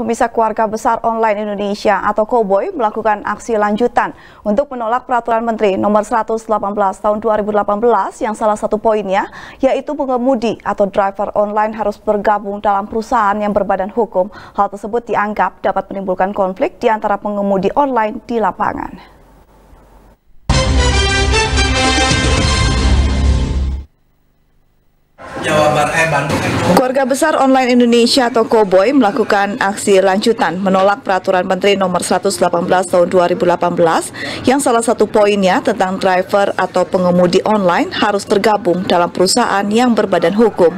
Pemirsa keluarga besar online Indonesia atau Koboy melakukan aksi lanjutan untuk menolak peraturan Menteri nomor 118 tahun 2018 yang salah satu poinnya yaitu pengemudi atau driver online harus bergabung dalam perusahaan yang berbadan hukum. Hal tersebut dianggap dapat menimbulkan konflik di antara pengemudi online di lapangan. Jawa Barat, eh Bandung. Keluarga besar online Indonesia atau Koboy melakukan aksi lanjutan menolak peraturan Menteri nomor 118 tahun 2018 yang salah satu poinnya tentang driver atau pengemudi online harus tergabung dalam perusahaan yang berbadan hukum.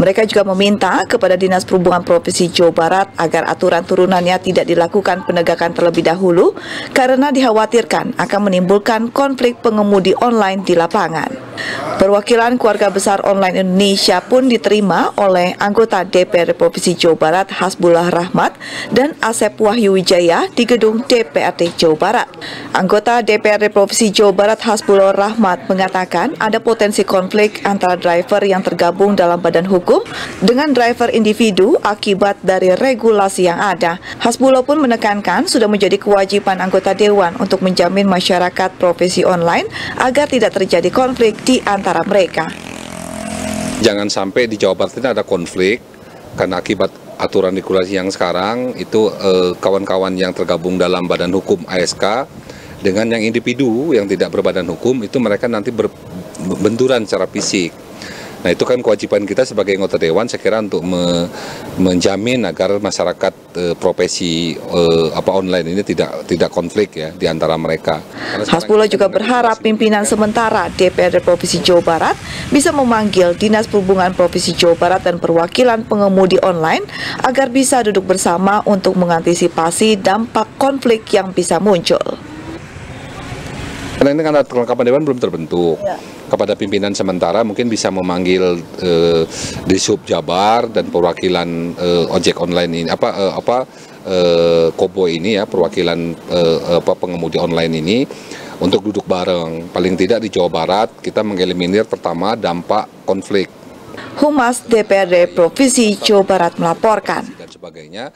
Mereka juga meminta kepada Dinas Perhubungan Provinsi Jawa Barat agar aturan turunannya tidak dilakukan penegakan terlebih dahulu karena dikhawatirkan akan menimbulkan konflik pengemudi online di lapangan. Perwakilan keluarga besar online Indonesia pun diterima oleh anggota DPR Provinsi Jawa Barat Hasbullah Rahmat dan Asep Wahyu Wijaya di gedung DPRD Jawa Barat. Anggota DPRD Provinsi Jawa Barat Hasbullah Rahmat mengatakan ada potensi konflik antara driver yang tergabung dalam badan hukum dengan driver individu akibat dari regulasi yang ada. Hasbullah pun menekankan sudah menjadi kewajiban anggota dewan untuk menjamin masyarakat profesi online agar tidak terjadi konflik di antara mereka. Jangan sampai di Jawa Barat ini ada konflik karena akibat aturan regulasi yang sekarang itu eh, kawan-kawan eh, yang tergabung dalam badan hukum ASK dengan yang individu yang tidak berbadan hukum itu mereka nanti berbenturan secara fisik. Nah itu kan kewajiban kita sebagai anggota dewan saya kira untuk me, menjamin agar masyarakat e, profesi e, apa online ini tidak tidak konflik ya di antara mereka. Hasbullah juga berharap pimpinan sementara DPRD Provinsi Jawa Barat bisa memanggil Dinas Perhubungan Provinsi Jawa Barat dan perwakilan pengemudi online agar bisa duduk bersama untuk mengantisipasi dampak konflik yang bisa muncul. Karena ini kan kelengkapan dewan belum terbentuk. Ya. Kepada pimpinan sementara mungkin bisa memanggil eh, di sub Jabar dan perwakilan eh, ojek online ini apa eh, apa eh, Kobo ini ya perwakilan eh, apa pengemudi online ini untuk duduk bareng. Paling tidak di Jawa Barat kita mengeliminir pertama dampak konflik. Humas DPRD Provinsi Jawa Barat melaporkan. Dan sebagainya